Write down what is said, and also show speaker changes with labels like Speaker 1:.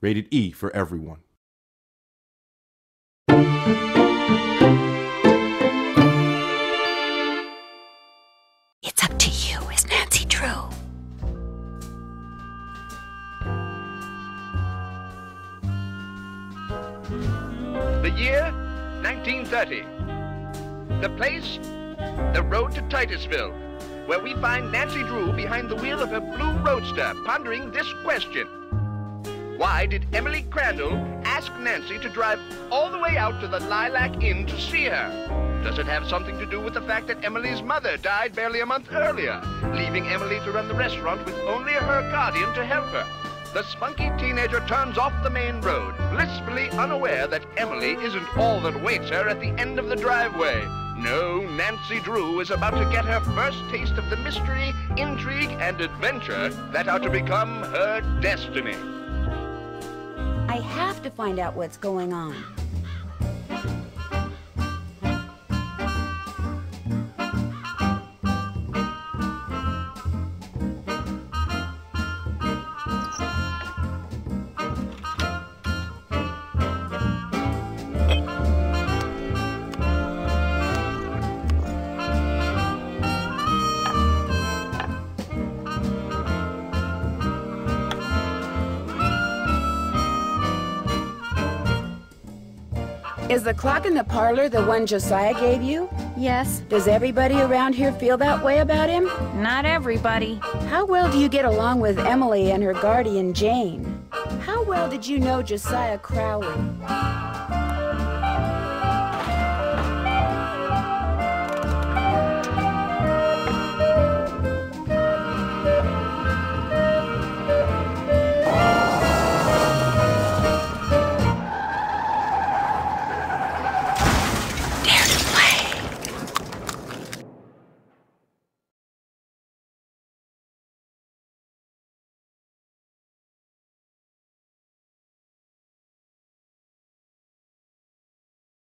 Speaker 1: Rated E for everyone.
Speaker 2: It's up to you as Nancy Drew.
Speaker 3: The year 1930. The place, the road to Titusville, where we find Nancy Drew behind the wheel of her blue roadster pondering this question. Why did Emily Crandall ask Nancy to drive all the way out to the Lilac Inn to see her? Does it have something to do with the fact that Emily's mother died barely a month earlier, leaving Emily to run the restaurant with only her guardian to help her? The spunky teenager turns off the main road, blissfully unaware that Emily isn't all that waits her at the end of the driveway. No, Nancy Drew is about to get her first taste of the mystery, intrigue, and adventure that are to become her destiny.
Speaker 2: To find out what's going on. Is the clock in the parlor the one Josiah gave you?
Speaker 4: Yes,
Speaker 2: Does everybody around here feel that way about him?
Speaker 4: not everybody.
Speaker 2: How well do you get along with Emily and her guardian, Jane? How well did you know Josiah Crowley?